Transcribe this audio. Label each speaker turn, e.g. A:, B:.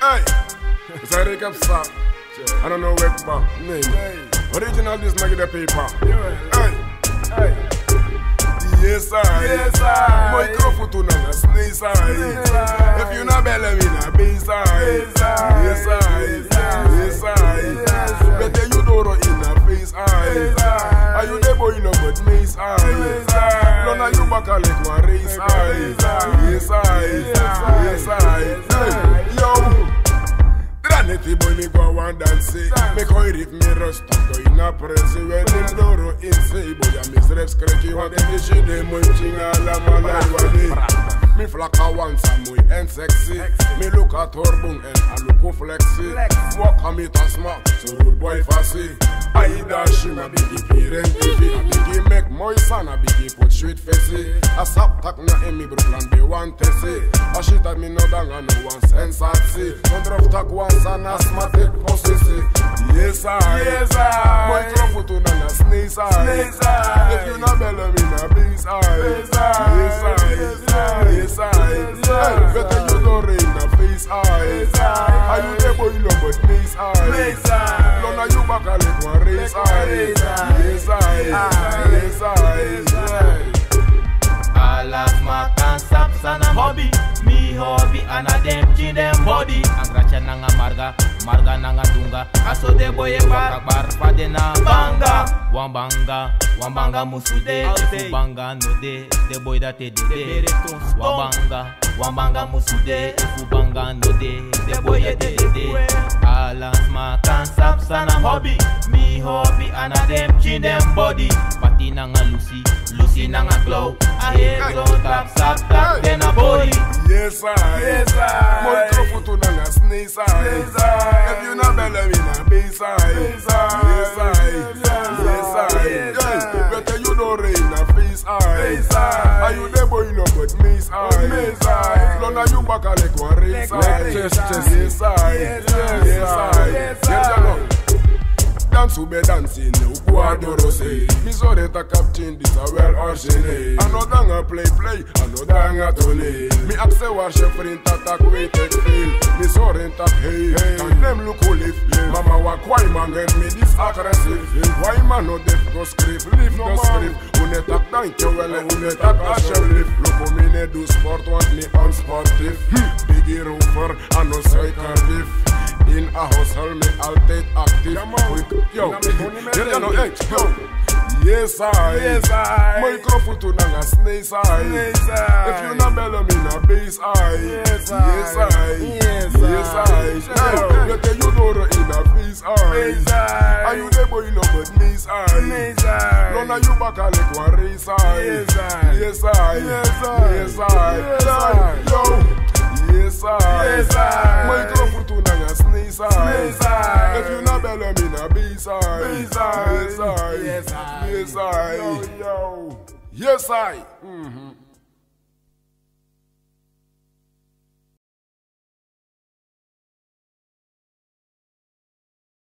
A: Hey, it's a recap stop. I don't know where back. Name. Original this nugget the paper. Hey, hey. Yes, I.
B: Yes, I.
A: Microphone na na sneeze I. If you not belly me na bass I.
B: Yes, I.
A: Yes, I.
B: Yes, I.
A: Yes,
B: Yes,
A: I. Better you don't run in a face I. Are you the boy no but mace I.
B: Yes, I.
A: None of you back a like one race I.
B: Yes, I.
A: Yes, I.
B: Yes, I.
A: Yes, I. Hey, yo. Granity boy me go and dance Me koi rif me rasta go in a press When him doro in say boy a mis reps cracky Wa de she de munching ala malay wadi Me? Flaka once a muy and sexy. Me look at her bung and I look o flexy. Walk a me ta smart so rude boy fussy. I dash him a biggie parent TV A my son a biggie put sweet facey A sap tak na emi Brooklan be one tessie A shit at me no dang no one sensatsi Don't drop tak once an asthmatic pussy see. Yes I
B: Yes, I.
A: My trouble to na na sneeze I
B: Sneeze I.
A: If you na belly me na bees I
B: Yes, I.
A: Yes I
B: Yes, I.
A: Yes I
B: Yes, I.
A: Better you don't rain na face I
B: Yes, I.
A: Are you the boy no but knees I
B: Knees I.
A: Of you back a lick one race I
B: race I.
A: I Yes I
B: Yes, I.
C: Alas makan sap sana hobby Mi hobby ana dem chi dem body. Angracha nanga marga, marga nanga dunga. Aso de boye bar, bar pade na banga. Wambanga, wambanga musude Efu banga no de, de boy te de de. Wambanga, wambanga musude Efu banga no de, de boy de de. De makan sap sana hobby Mi hobby ana dem chi dem body Pati nanga Lucy, Lucy nanga glow I hear so tap, tap, tap, then a body
A: Yes I
B: Yes, I.
A: My trouble to na na sneeze I
B: Yes, I.
A: If you na belly me na bass I
B: Yes, I.
A: Yes I
B: Yes,
A: Yes
B: I.
A: I
B: Yes,
A: Yes
B: I.
A: Better you don't rain na face I
B: Yes, I.
A: Are you the boy no but miss I
B: Miss I.
A: None of you back a lick one race
B: Lick one
A: I
B: race I.
A: Yes I
B: Yes, I.
A: Yes I
B: Yes, I.
A: Dance ube dancing, ukuadoro say Mi sore ta captain, this a well Another nga play play, another nga tone Mi akse war she print attack, we take feel Mi sore ta hey, hey. And them look who live Mama wa kwai man get me this aggressive? Why man no def go script, lift no script. Une tak danke wele, une tak asher lift? Look how me ne do sport, want me on unsportive Biggie rover, and no say Cardiff in a hustle, me alternate active. Quick, yo, you know, hey, yo. Yes, I.
B: Yes, I.
A: Microphone to nanga sneeze I.
B: Sneeze I.
A: If you not belly me na bass I.
B: Yes, I.
A: Yes, I.
B: Yes,
A: Yes,
B: I.
A: I. Hey, better you know the in a I.
B: Yes, I.
A: Are you the boy no but knees I.
B: Yes, I.
A: None of you back a like one race I.
B: Yes, I.
A: Yes, I.
B: Yes, I.
A: Yes, I.
B: Yes, I.
A: Yo. Yes, I.
B: Yes, I.
A: Microphone to nanga sneeze I.
B: Sneeze I.
A: If you not belly me na I.
B: Bass I.
A: Yes, I.
B: Yes, I.
A: Yes, I.
B: Yo, yo.
A: Yes, I. Mm-hmm.